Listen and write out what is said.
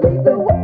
leave the way.